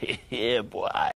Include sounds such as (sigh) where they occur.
(laughs) yeah, boy.